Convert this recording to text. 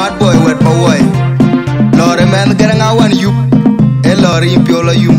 mad boy wet pa woy lore men geranga wan yup e lore impiola yum